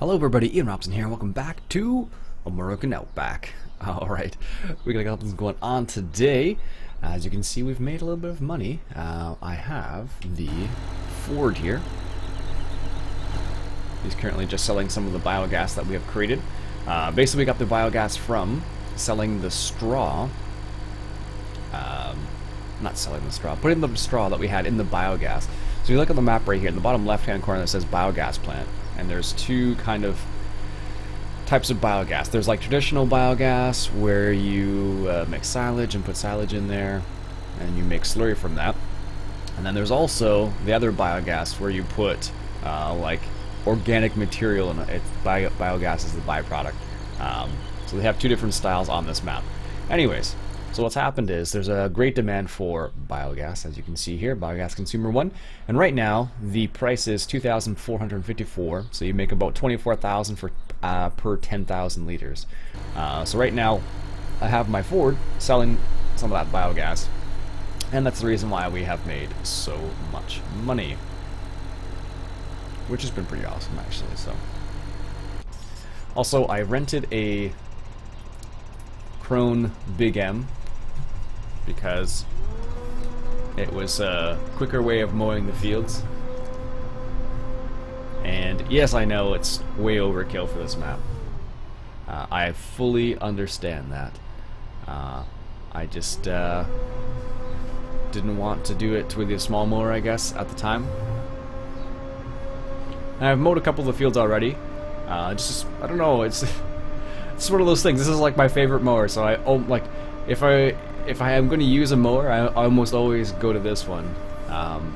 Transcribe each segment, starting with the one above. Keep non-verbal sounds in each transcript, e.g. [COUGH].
Hello everybody, Iain Robson here, welcome back to American Outback. [LAUGHS] Alright, we got a couple things going on today. As you can see, we've made a little bit of money. Uh, I have the Ford here. He's currently just selling some of the biogas that we have created. Uh, basically, we got the biogas from selling the straw. Um, not selling the straw, putting the straw that we had in the biogas. So you look at the map right here, in the bottom left-hand corner that says biogas plant and there's two kind of types of biogas. There's like traditional biogas where you uh, make silage and put silage in there and you make slurry from that. And then there's also the other biogas where you put uh, like organic material in it. Bio biogas is the byproduct. Um, so they have two different styles on this map. Anyways, so what's happened is there's a great demand for biogas, as you can see here, biogas consumer one, and right now the price is 2,454. So you make about 24,000 for uh, per 10,000 liters. Uh, so right now, I have my Ford selling some of that biogas, and that's the reason why we have made so much money, which has been pretty awesome actually. So, also I rented a Krone Big M because it was a quicker way of mowing the fields. And yes, I know it's way overkill for this map. Uh, I fully understand that. Uh, I just uh, didn't want to do it with a small mower, I guess, at the time. I've mowed a couple of the fields already. Uh, just, I don't know, it's, [LAUGHS] it's one of those things. This is like my favorite mower, so I, oh, like, if I if I am going to use a mower, I, almost always go to this one. Um,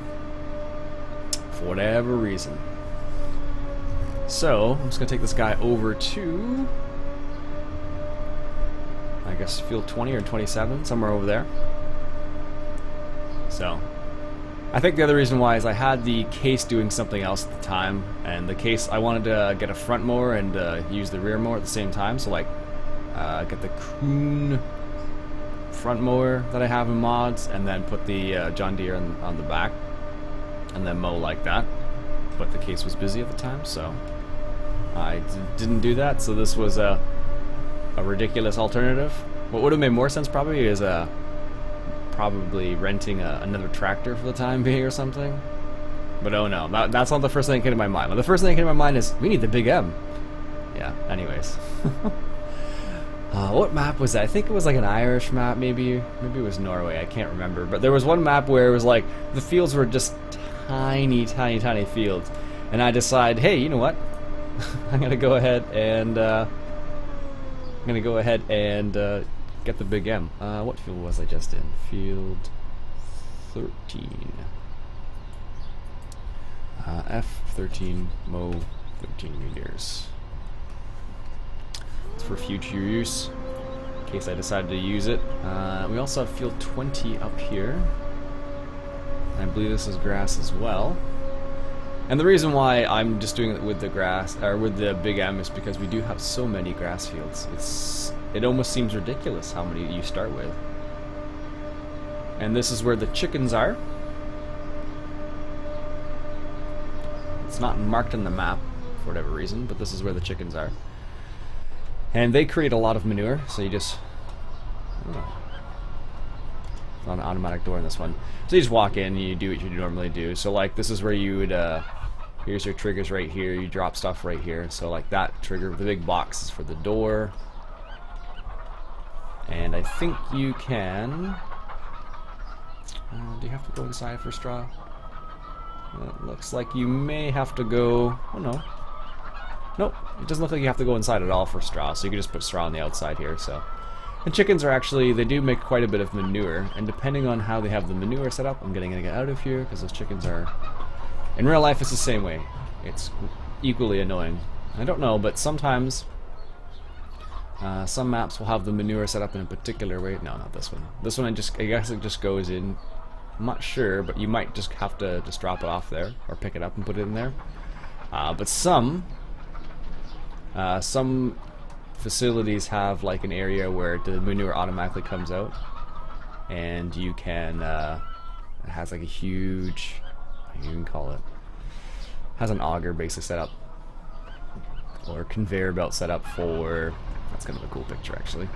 for whatever reason. So, I'm just going to take this guy over to... I guess field 20 or 27, somewhere over there. So, I think the other reason why is I had the case doing something else at the time, and the case, I wanted to get a front mower and uh, use the rear mower at the same time, so like, uh, get the Kuhn front mower that I have in mods and then put the uh, John Deere on, on, the back and then mow like that. But the case was busy at the time, so I didn't do that. So this was a, a ridiculous alternative. What would have made more sense probably is uh, probably renting a, another tractor for the time [LAUGHS] being or something. But oh no, that, that's not the first thing that came to my mind. But the first thing that came to my mind is we need the big M. Yeah, anyways. [LAUGHS] Uh, what map was that? I think it was like an Irish map, maybe. Maybe it was Norway. I can't remember. But there was one map where it was like the fields were just tiny, tiny, tiny fields, and I decide, hey, you know what? [LAUGHS] I'm gonna go ahead and uh, I'm gonna go ahead and uh, get the big M. Uh, what field was I just in? Field 13. Uh, F13 Mo 13 meters for future use, in case I decided to use it. Uh, we also have field 20 up here. I believe this is grass as well. And the reason why I'm just doing it with the grass, or with the Big M, is because we do have so many grass fields. It's It almost seems ridiculous how many you start with. And this is where the chickens are. It's not marked on the map, for whatever reason, but this is where the chickens are. And they create a lot of manure, so you just... Oh, not an automatic door in this one. So you just walk in and you do what you normally do. So like this is where you would... Uh, here's your triggers right here. You drop stuff right here. So like that trigger, the big box is for the door. And I think you can... Uh, do you have to go inside for straw? it looks like you may have to go... Oh no, Nope, it doesn't look like you have to go inside at all for straw, so you can just put straw on the outside here, so. And chickens are actually, they do make quite a bit of manure, and depending on how they have the manure set up, I'm getting to get out of here, because those chickens are... In real life, it's the same way. It's equally annoying. I don't know, but sometimes... Uh, some maps will have the manure set up in a particular way. No, not this one. This one, I just, I guess it just goes in. I'm not sure, but you might just have to just drop it off there, or pick it up and put it in there. Uh, but some uh, some facilities have like an area where the manure automatically comes out and you can uh, it has like a huge you can call it has an auger basically set up or conveyor belt setup for. That's kind of a cool picture, actually.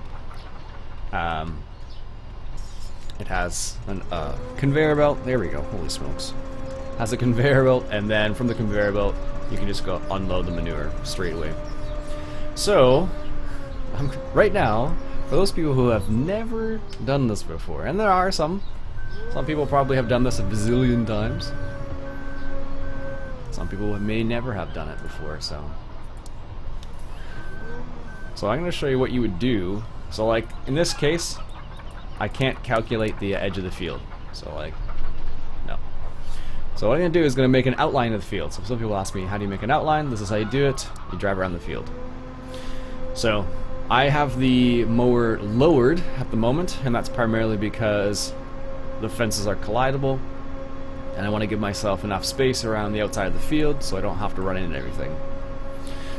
Um, it has a uh, conveyor belt. There we go. Holy smokes! Has a conveyor belt, and then from the conveyor belt, you can just go unload the manure straight away. So, right now, for those people who have never done this before, and there are some, some people probably have done this a bazillion times. Some people may never have done it before, so. So I'm going to show you what you would do. So like, in this case, I can't calculate the edge of the field. So like, no. So what I'm going to do is going to make an outline of the field. So some people ask me, how do you make an outline? This is how you do it. You drive around the field. So I have the mower lowered at the moment, and that's primarily because the fences are collidable, and I want to give myself enough space around the outside of the field so I don't have to run into everything.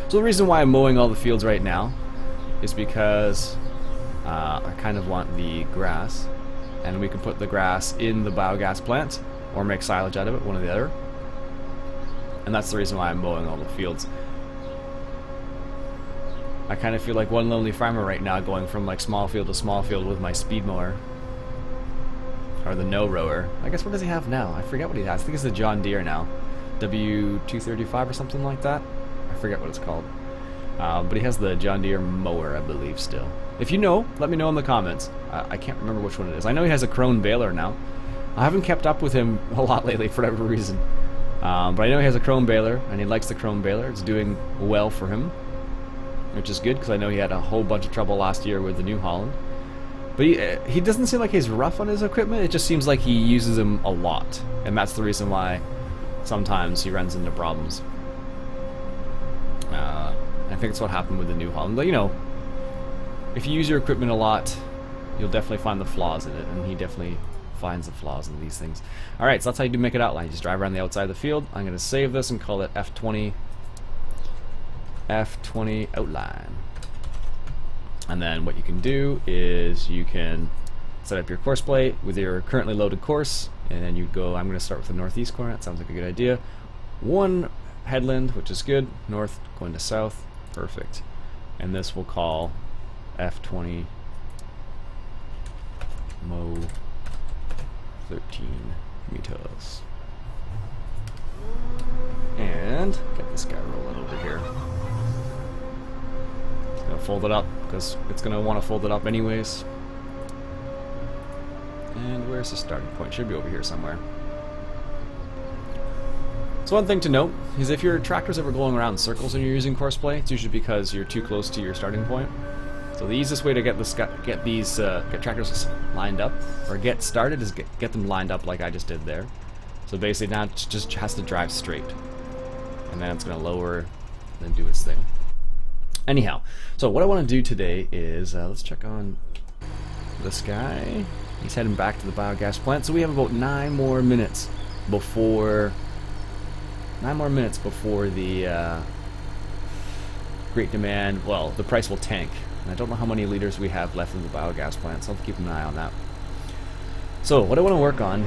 So the reason why I'm mowing all the fields right now is because uh, I kind of want the grass, and we can put the grass in the biogas plant, or make silage out of it, one or the other. And that's the reason why I'm mowing all the fields. I kind of feel like one lonely farmer right now going from like small field to small field with my speed mower. Or the no rower. I guess what does he have now? I forget what he has. I think it's the John Deere now. W235 or something like that. I forget what it's called. Uh, but he has the John Deere mower, I believe, still. If you know, let me know in the comments. I can't remember which one it is. I know he has a Krone baler now. I haven't kept up with him [LAUGHS] a lot lately for whatever reason. Um, but I know he has a Krone baler, and he likes the Krone baler. It's doing well for him which is good because I know he had a whole bunch of trouble last year with the New Holland. But he, uh, he doesn't seem like he's rough on his equipment, it just seems like he uses them a lot. And that's the reason why sometimes he runs into problems. Uh, I think it's what happened with the New Holland. But, you know, if you use your equipment a lot, you'll definitely find the flaws in it, and he definitely finds the flaws in these things. Alright, so that's how you do make it outline. You just drive around the outside of the field. I'm going to save this and call it F20 F20 outline. And then what you can do is you can set up your courseplay with your currently loaded course, and then you go, I'm going to start with the northeast corner, that sounds like a good idea. One headland, which is good, north going to south, perfect. And this we'll call F20 Mo 13 meters. And get this guy rolling over here. Gonna fold it up, because it's gonna want to fold it up anyways. And where's the starting point? Should be over here somewhere. So one thing to note is if your tractor's ever going around in circles and you're using courseplay, it's usually because you're too close to your starting point. So the easiest way to get this get these uh, get tractors lined up or get started is get, get them lined up like I just did there. So basically now it just has to drive straight, and then it's gonna lower, then do its thing. Anyhow, so what I want to do today is, uh, let's check on this guy. He's heading back to the biogas plant, so we have about nine more minutes before, nine more minutes before the uh, great demand, well, the price will tank. And I don't know how many liters we have left in the biogas plant, so I'll keep an eye on that. So what I want to work on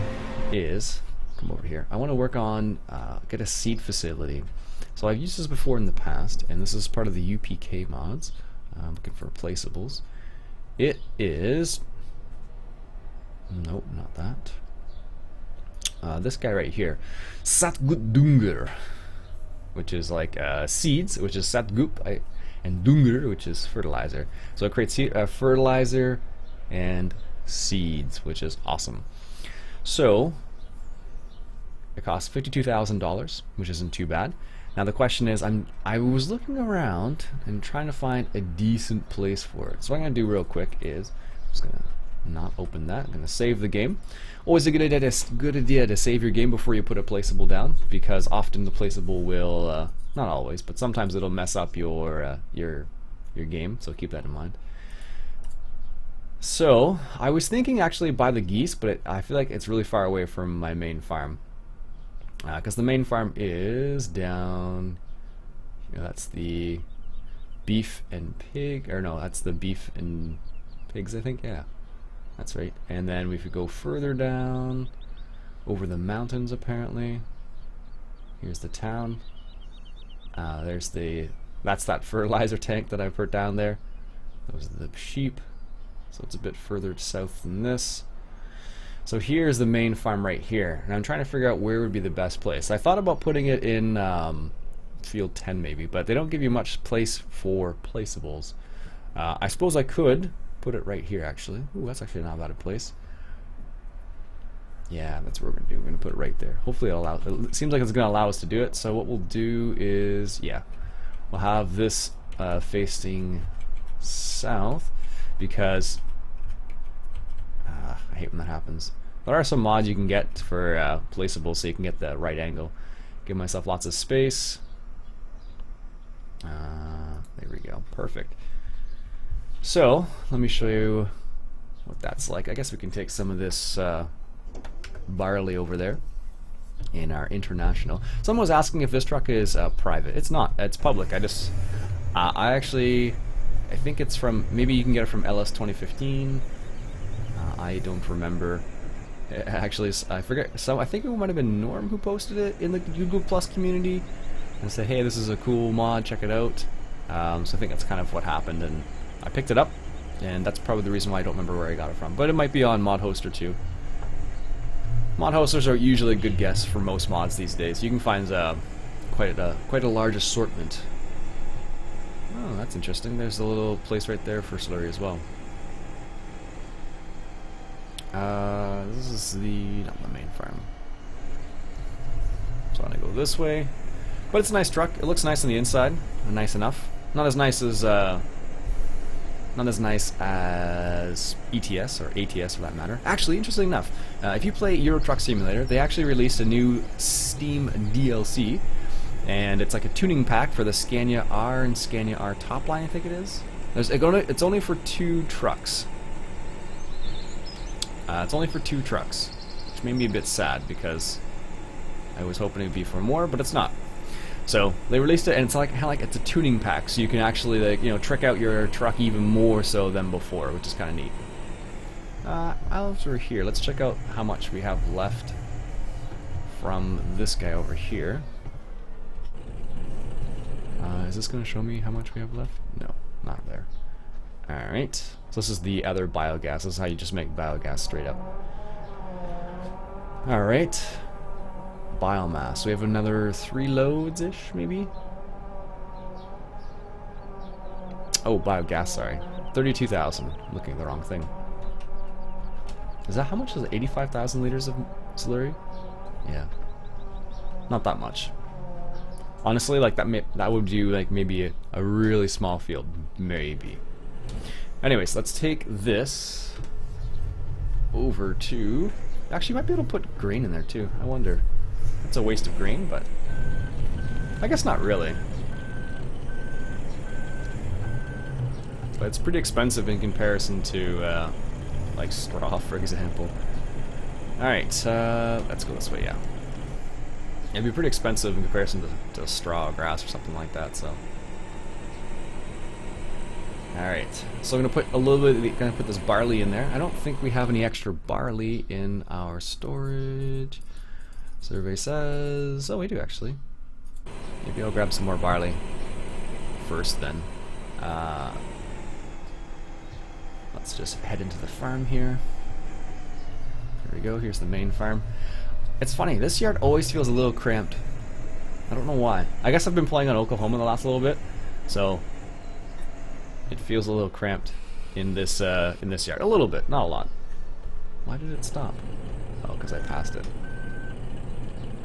is, come over here, I want to work on, uh, get a seed facility. So I've used this before in the past, and this is part of the UPK mods. I'm looking for replaceables. It is... Nope, not that. Uh, this guy right here. Satgutdunger. Which is like uh, seeds, which is Satgup, I, and Dunger, which is fertilizer. So it creates uh, fertilizer and seeds, which is awesome. So, it costs $52,000, which isn't too bad. Now the question is, I'm I was looking around and trying to find a decent place for it. So what I'm gonna do real quick is I'm just gonna not open that. I'm gonna save the game. Always a good idea to good idea to save your game before you put a placeable down because often the placeable will uh, not always, but sometimes it'll mess up your uh, your your game. So keep that in mind. So I was thinking actually by the geese, but it, I feel like it's really far away from my main farm because uh, the main farm is down you know, that's the beef and pig or no that's the beef and pigs I think yeah that's right and then we go further down over the mountains apparently here's the town uh, there's the That's that fertilizer tank that I put down there. Those are the sheep. So it's a bit further south than this. So here's the main farm right here. And I'm trying to figure out where would be the best place. I thought about putting it in um, field 10 maybe, but they don't give you much place for placeables. Uh, I suppose I could put it right here actually. Ooh, that's actually not a bad place. Yeah, that's what we're gonna do. We're gonna put it right there. Hopefully, it'll allow. It seems like it's gonna allow us to do it. So what we'll do is, yeah, we'll have this uh, facing south because I hate when that happens. There are some mods you can get for uh, placeable, so you can get the right angle. Give myself lots of space. Uh, there we go. Perfect. So let me show you what that's like. I guess we can take some of this. Uh, barley over there in our international. Someone was asking if this truck is uh, private. It's not. It's public. I just, uh, I actually, I think it's from, maybe you can get it from LS 2015. Uh, I don't remember. Actually, I forget. So I think it might have been Norm who posted it in the Google Plus community and said, hey, this is a cool mod, check it out. Um, so I think that's kind of what happened, and I picked it up, and that's probably the reason why I don't remember where I got it from. But it might be on Mod Hoster too. Mod hosters are usually a good guess for most mods these days. You can find uh, quite a quite a large assortment. Oh, that's interesting. There's a little place right there for slurry as well. Uh, this is the not the main farm. So I'm gonna go this way, but it's a nice truck. It looks nice on the inside, nice enough. Not as nice as uh, not as nice as ETS or ATS for that matter. Actually, interesting enough, uh, if you play Euro Truck Simulator, they actually released a new Steam DLC, and it's like a tuning pack for the Scania R and Scania R top line, I think it is. There's, it's only for two trucks. Uh, it's only for two trucks, which made me a bit sad because I was hoping it'd be for more, but it's not. So they released it, and it's like like it's a tuning pack, so you can actually like you know trick out your truck even more so than before, which is kind of neat. Uh, as here, let's check out how much we have left from this guy over here. Uh, is this going to show me how much we have left? No, not there. Alright, so this is the other biogas. This is how you just make biogas straight up. Alright, biomass. We have another three loads-ish, maybe? Oh, biogas, sorry. 32,000. Looking at the wrong thing. Is that how much is it? 85,000 liters of slurry? Yeah. Not that much. Honestly, like that may, that would do like maybe a, a really small field. Maybe. Anyways, let's take this over to... Actually, you might be able to put grain in there too. I wonder. It's a waste of grain, but I guess not really. But it's pretty expensive in comparison to uh, like straw, for example. Alright, uh, let's go this way, yeah. It'd be pretty expensive in comparison to, to straw or grass or something like that, so. Alright, so I'm gonna put a little bit, gonna put this barley in there. I don't think we have any extra barley in our storage. Survey says... Oh, we do actually. Maybe I'll grab some more barley first then. Uh, let's just head into the farm here. Here we go, here's the main farm. It's funny, this yard always feels a little cramped. I don't know why. I guess I've been playing on Oklahoma the last little bit, so it feels a little cramped in this uh, in this yard. A little bit, not a lot. Why did it stop? Oh, because I passed it.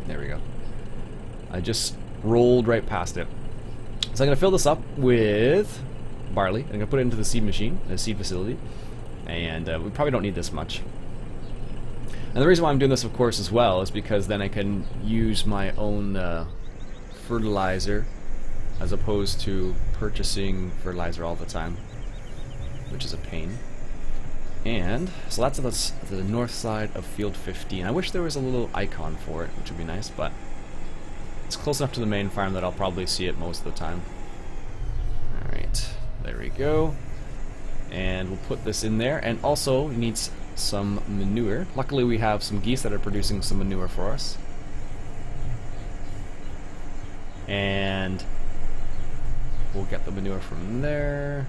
There we go. I just rolled right past it. So I'm going to fill this up with barley. I'm going to put it into the seed machine, the seed facility. And uh, we probably don't need this much. And the reason why I'm doing this, of course, as well, is because then I can use my own uh, fertilizer as opposed to purchasing fertilizer all the time, which is a pain. And, so that's the, the north side of field 15. I wish there was a little icon for it, which would be nice, but it's close enough to the main farm that I'll probably see it most of the time. Alright, there we go. And we'll put this in there, and also it needs some manure. Luckily we have some geese that are producing some manure for us. We'll get the manure from there.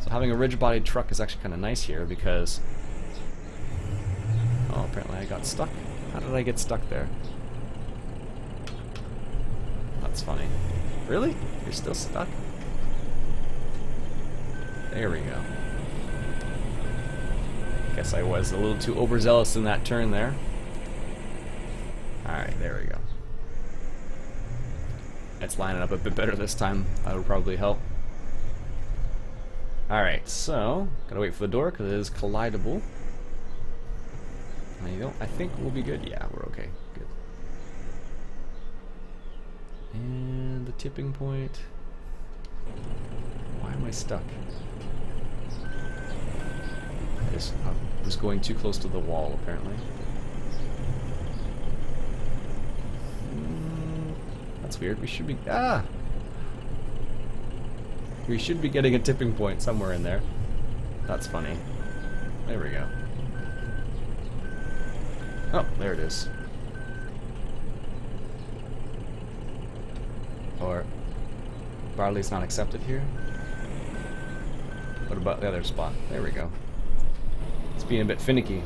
So having a ridge-bodied truck is actually kind of nice here because... Oh, apparently I got stuck. How did I get stuck there? That's funny. Really? You're still stuck? There we go. Guess I was a little too overzealous in that turn there. Alright, there we go. It's lining up a bit better this time. That would probably help. Alright, so, gotta wait for the door because it is collidable. There you go. I think we'll be good. Yeah, we're okay. Good. And the tipping point. Why am I stuck? Just I was going too close to the wall, apparently. That's weird. We should be... Ah! We should be getting a tipping point somewhere in there. That's funny. There we go. Oh, there it is. Or barley's not accepted here. What about the other spot? There we go. It's being a bit finicky.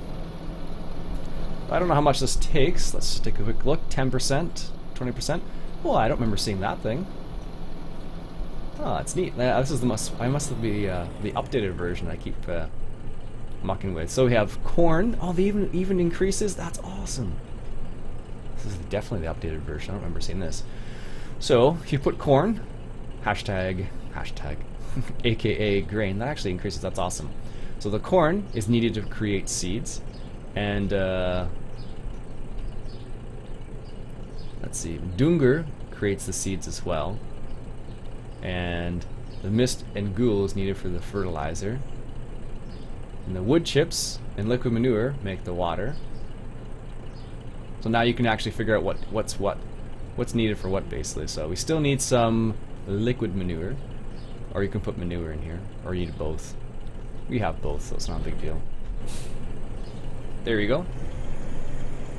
I don't know how much this takes. Let's just take a quick look. 10%? 20%? Well, I don't remember seeing that thing. Oh, that's neat. Uh, this is the must. I must the uh, the updated version. I keep uh, mucking with. So we have corn. Oh, the even even increases. That's awesome. This is definitely the updated version. I don't remember seeing this. So if you put corn, hashtag hashtag, [LAUGHS] aka grain, that actually increases. That's awesome. So the corn is needed to create seeds, and uh, let's see, Dungur creates the seeds as well and the mist and ghoul is needed for the fertilizer. And the wood chips and liquid manure make the water. So now you can actually figure out what what's what, what's needed for what basically. So we still need some liquid manure, or you can put manure in here, or you need both. We have both, so it's not a big deal. There you go.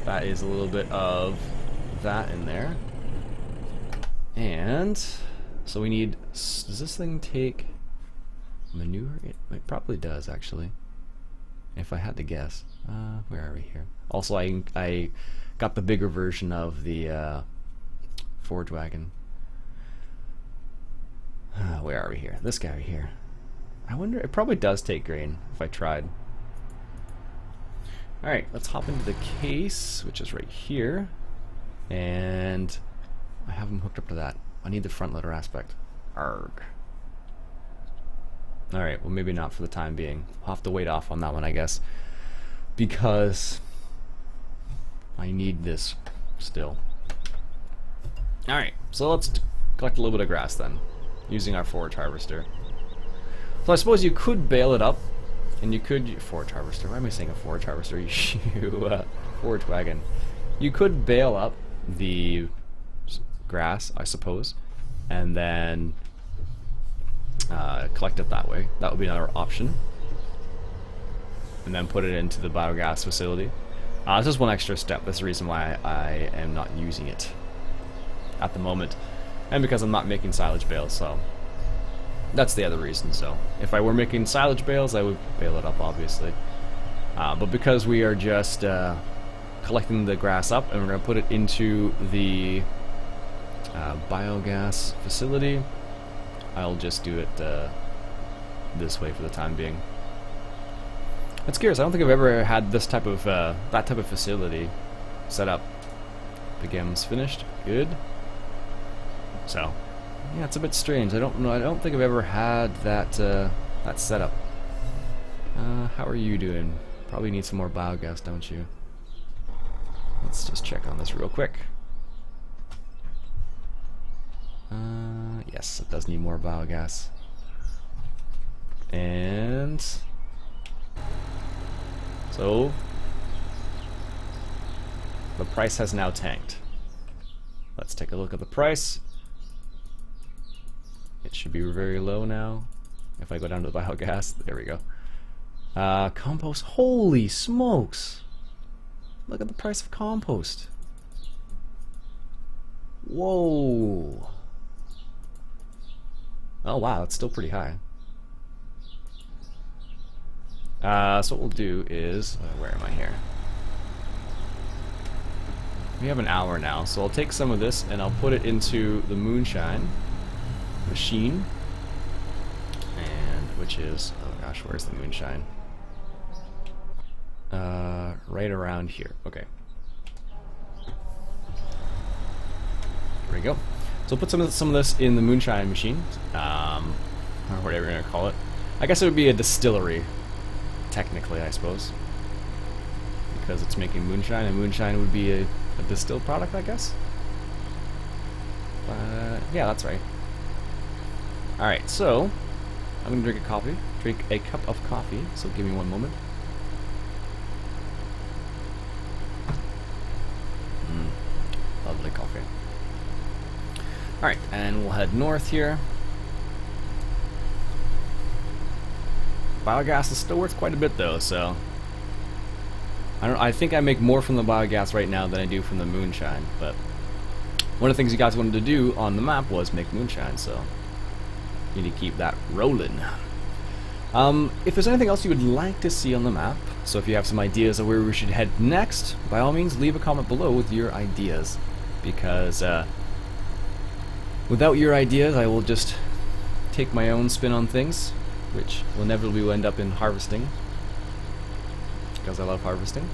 That is a little bit of that in there. And so we need, does this thing take manure? It, it probably does actually. If I had to guess. Uh, where are we here? Also, I, I got the bigger version of the uh, Forage Wagon. Uh, where are we here? This guy right here. I wonder, it probably does take grain if I tried. Alright, let's hop into the case, which is right here. And I have them hooked up to that. I need the front loader aspect. Arg. Alright, well maybe not for the time being. I'll have to wait off on that one, I guess. Because I need this still. Alright, so let's collect a little bit of grass then, using our forage harvester. So I suppose you could bale it up, and you could... Forage harvester, why am I saying a forage harvester? [LAUGHS] You, uh, forage wagon. You could bale up the grass, I suppose, and then uh, collect it that way. That would be another option. And then put it into the biogas facility. Uh, this is one extra step. That's the reason why I, am not using it at the moment. And because I'm not making silage bales, so that's the other reason. So if I were making silage bales, I would bale it up, obviously. Uh, but because we are just uh, collecting the grass up and we're going to put it into the uh, biogas facility. I'll just do it uh, this way for the time being. That's curious. I don't think I've ever had this type of uh, that type of facility set up. The game's finished. Good. So, yeah, it's a bit strange. I don't know. I don't think I've ever had that uh, that setup. Uh, how are you doing? Probably need some more biogas, don't you? Let's just check on this real quick. Uh, yes, it does need more biogas. And so the price has now tanked. Let's take a look at the price. It should be very low now. If I go down to the [LAUGHS] biogas, there we go. Uh, compost, holy smokes! Look at the price of compost. Whoa! Oh wow, it's still pretty high. Uh, so what we'll do is, uh, where am I here? We have an hour now, so I'll take some of this and I'll put it into the moonshine machine, and which is, oh gosh, where's the moonshine? Uh, right around here. Okay. There we go. So we'll put some of some of this in the moonshine machine, um, or whatever you're gonna call it. I guess it would be a distillery, technically, I suppose, because it's making moonshine, and moonshine would be a, a distilled product, I guess. But yeah, that's right. All right, so I'm gonna drink a coffee, drink a cup of coffee. So give me one moment. Alright, and we'll head north here. Biogas is still worth quite a bit though, so I don't I think I make more from the biogas right now than I do from the moonshine, but one of the things you guys wanted to do on the map was make moonshine, so you need to keep that rolling. Um, if there's anything else you would like to see on the map, so if you have some ideas of where we should head next, by all means leave a comment below with your ideas, because uh, Without your ideas, I will just take my own spin on things, which will inevitably end up in harvesting. Because I love harvesting.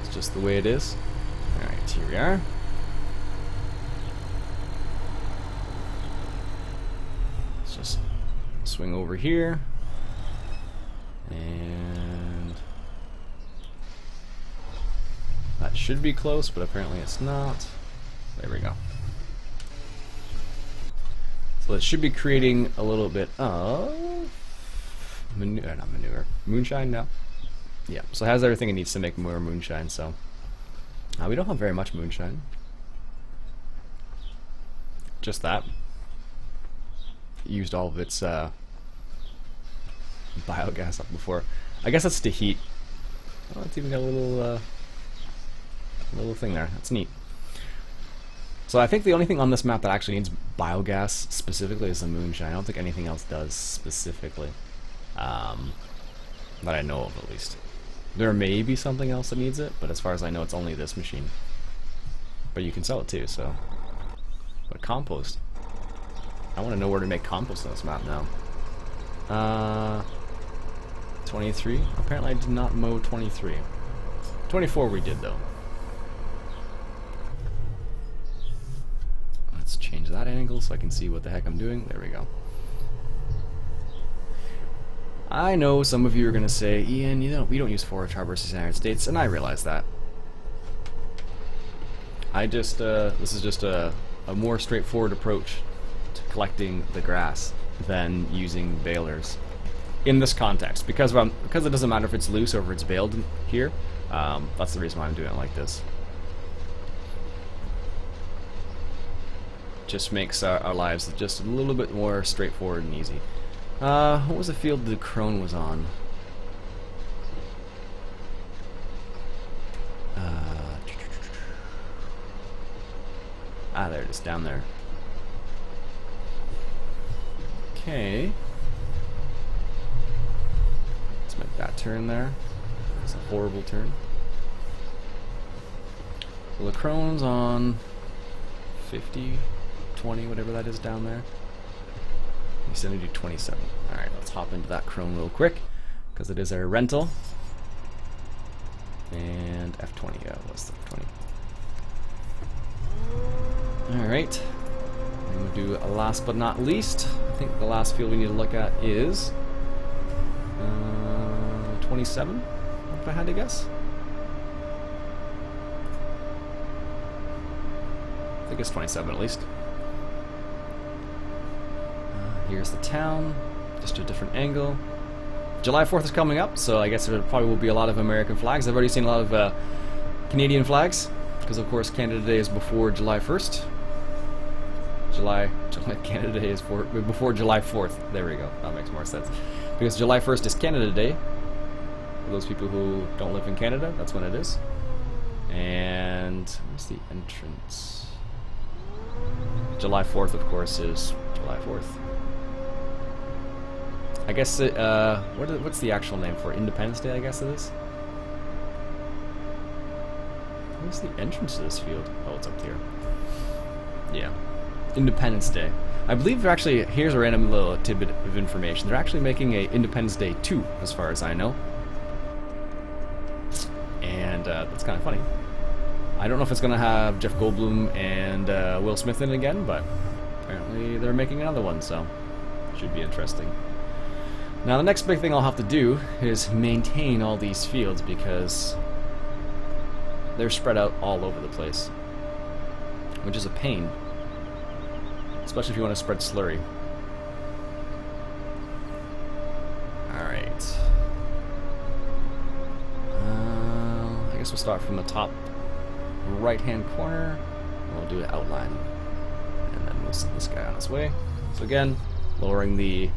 It's just the way it is. Alright, here we are. Let's just swing over here. And that should be close, but apparently it's not. There we go. So it should be creating a little bit of manure, uh, not manure, moonshine now. Yeah, so it has everything it needs to make more moonshine. So uh, we don't have very much moonshine. Just that. Used all of its uh, biogas up before. I guess that's to heat. Oh, it's even got a little uh, little thing there. That's neat. So I think the only thing on this map that actually needs biogas specifically is the moonshine. I don't think anything else does specifically. Um, that I know of, at least. There may be something else that needs it, but as far as I know, it's only this machine. But you can sell it too, so... But compost. I want to know where to make compost on this map now. Uh... 23? Apparently I did not mow 23. 24 we did, though. Let's change that angle so I can see what the heck I'm doing. There we go. I know some of you are going to say, Iain, you know, we don't use forage harbors in United States, and I realize that. I just, uh, this is just a, a more straightforward approach to collecting the grass than using balers in this context. Because, um, because it doesn't matter if it's loose or if it's baled here, um, that's the reason why I'm doing it like this. Just makes our, our, lives just a little bit more straightforward and easy. Uh, what was the field the Krone was on? Uh, ah, there it is, down there. Okay. Let's make that turn there. It's a horrible turn. The Krone's on 50. 20, whatever that is down there. To do 27. Alright, let's hop into that Krone real quick, because it is our rental. And F20, yeah, what's the F20? Alright. And we'll do a last but not least. I think the last field we need to look at is uh, 27, if I had to guess. I think it's 27 at least. Here's the town, just a different angle. July 4th is coming up, so I guess there probably will be a lot of American flags. I've already seen a lot of uh, Canadian flags, because of course Canada Day is before July 1st. July, July [LAUGHS] Canada Day is for, before July 4th. There we go, that makes more sense. Because July 1st is Canada Day. For those people who don't live in Canada, that's when it is. And where's the entrance? July 4th, of course, is July 4th. I guess it, uh, what is, what's the actual name for? Independence Day, I guess it is? Where's the entrance to this field? Oh, it's up here. Yeah. Independence Day. I believe they're actually, here's a random little tidbit of information. They're actually making a Independence Day 2, as far as I know. And uh, that's kind of funny. I don't know if it's to have Jeff Goldblum and uh, Will Smith in it again, but apparently they're making another one, so should be interesting. Now the next big thing I'll have to do is maintain all these fields because they're spread out all over the place, which is a pain, especially if you want to spread slurry. Alright. Uh, I guess we'll start from the top right hand corner. We'll do an outline. And then we'll send this guy on his way. So again, lowering the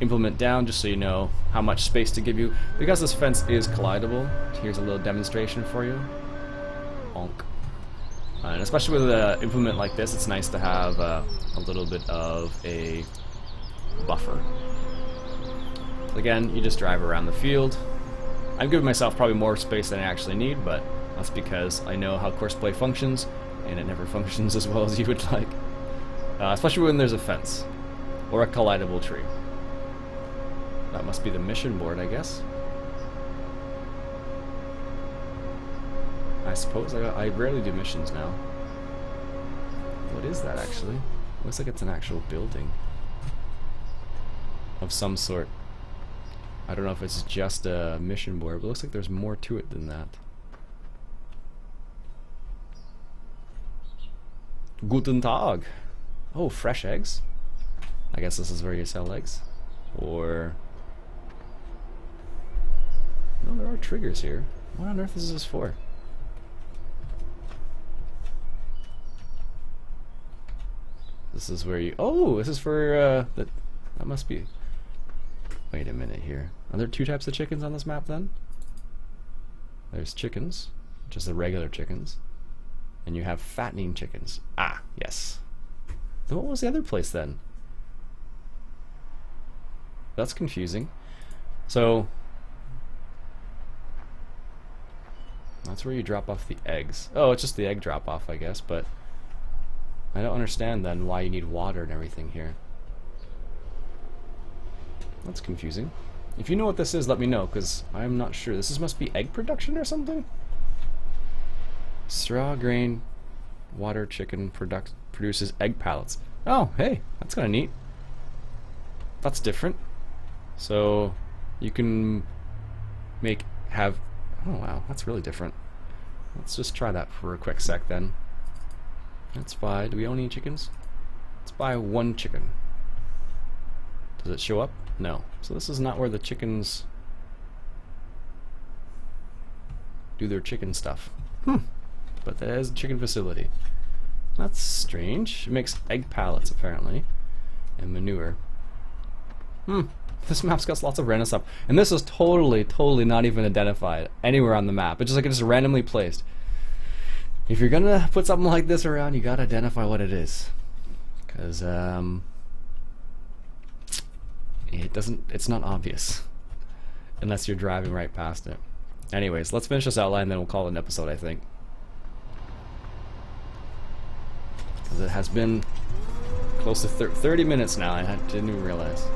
implement down just so you know how much space to give you. Because this fence is collidable, here's a little demonstration for you. Bonk. And especially with an implement like this, it's nice to have uh, a little bit of a buffer. Again, you just drive around the field. I'm giving myself probably more space than I actually need, but that's because I know how courseplay functions, and it never [LAUGHS] functions as well as you would like. Uh, especially when there's a fence, or a collidable tree. That must be the mission board, I guess. I suppose I, I rarely do missions now. What is that actually? Looks like it's an actual building of some sort. I don't know if it's just a mission board, but it looks like there's more to it than that. Guten Tag. Oh, fresh eggs? I guess this is where you sell eggs. Or are triggers here. What on earth is this for? This is where you... Oh, this is for... Uh, that, that must be... Wait a minute here. Are there two types of chickens on this map then? There's chickens, just the regular chickens. And you have fattening chickens. Ah, yes. Then what was the other place then? That's confusing. So, That's where you drop off the eggs. Oh, it's just the egg drop off, I guess, but I don't understand then why you need water and everything here. That's confusing. If you know what this is, let me know, because I'm not sure. This is, must be egg production or something? Straw grain water chicken product produces egg pellets. Oh, hey, that's kind of neat. That's different. So, you can make, have Oh wow, that's really different. Let's just try that for a quick sec then. Let's buy, do we own any chickens? Let's buy one chicken. Does it show up? No. So this is not where the chickens do their chicken stuff. Hmm. But that is a chicken facility. That's strange. It makes egg pallets apparently. And manure. Hmm. This map's got lots of random stuff. And this is totally, totally not even identified anywhere on the map. It's just like it's just randomly placed. If you're gonna put something like this around, you gotta identify what it is. Because, um... It doesn't, it's not obvious. Unless you're driving right past it. Anyways, let's finish this outline, then we'll call it an episode, I think. Because it has been close to 30 minutes now, I didn't even realize.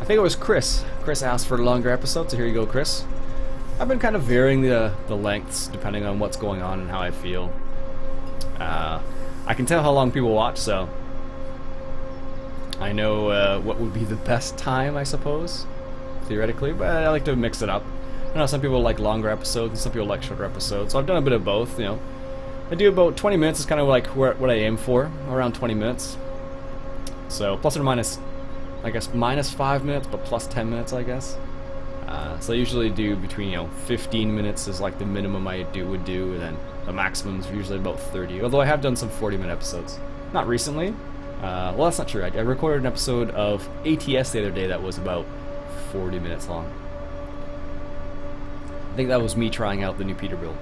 I think it was Chris. Chris asked for a longer episode, so here you go, Chris. I've been kind of varying the, the lengths depending on what's going on and how I feel. Uh, I can tell how long people watch, so I know uh, what would be the best time, I suppose, theoretically, but I like to mix it up. I know some people like longer episodes and some people like shorter episodes, so I've done a bit of both, you know. I do about 20 minutes is kind of like what I aim for, around 20 minutes. So plus or minus I guess minus 5 minutes, but plus 10 minutes, I guess. Uh, so I usually do between, you know, 15 minutes is like the minimum I do would do, and then the maximum is usually about 30. Although I have done some 40 minute episodes. Not recently. Uh, well, that's not true. I, I recorded an episode of ATS the other day that was about 40 minutes long. I think that was me trying out the new Peterbilt.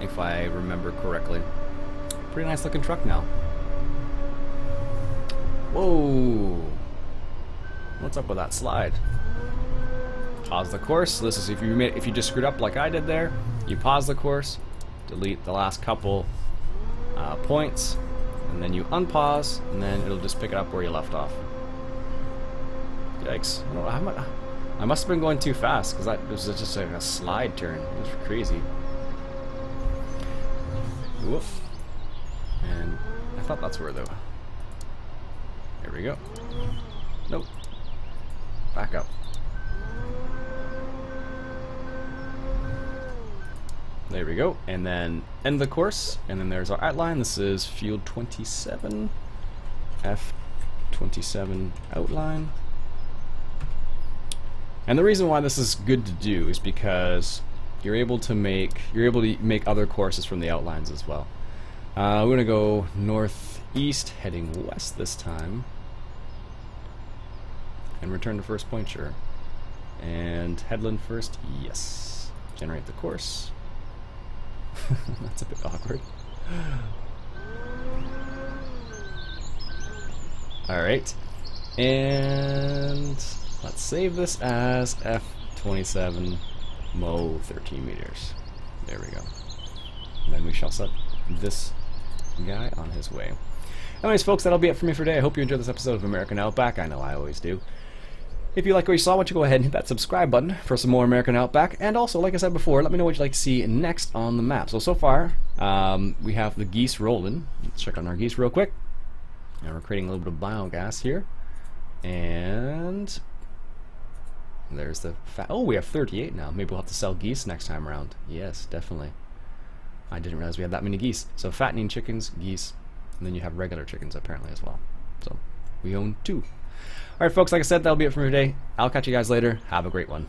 If I remember correctly. Pretty nice looking truck now. Whoa! What's up with that slide? Pause the course. This is if you made, if you just screwed up like I did there. You pause the course, delete the last couple uh, points, and then you unpause, and then it'll just pick it up where you left off. Yikes! I, I must have been going too fast because that was just like a slide turn. It was crazy. Woof. And I thought that's where though. There we go. Nope. Back up. There we go. And then end the course. And then there's our outline. This is field 27. F27 outline. And the reason why this is good to do is because you're able to make you're able to make other courses from the outlines as well. Uh, we're gonna go northeast, heading west this time, and return to first point. Sure. And headland first. Yes. Generate the course. [LAUGHS] That's a bit awkward. Alright. And let's save this as F27 Mo 13 meters. There we go. And then we shall set this guy on his way. Anyways, folks, that'll be it for me for today. I hope you enjoyed this episode of American Outback. I know I always do. If you like what you saw, why don't you go ahead and hit that subscribe button for some more American Outback. And also, like I said before, let me know what you'd like to see next on the map. So, so far, um, we have the geese rolling. Let's check on our geese real quick. And we're creating a little bit of biogas here. And there's the fat. Oh, we have 38 now. Maybe we'll have to sell geese next time around. Yes, definitely. I didn't realize we had that many geese. So fattening chickens, geese, and then you have regular chickens apparently as well. So we own two. Alright folks, like I said, that'll be it for me today. I'll catch you guys later. Have a great one.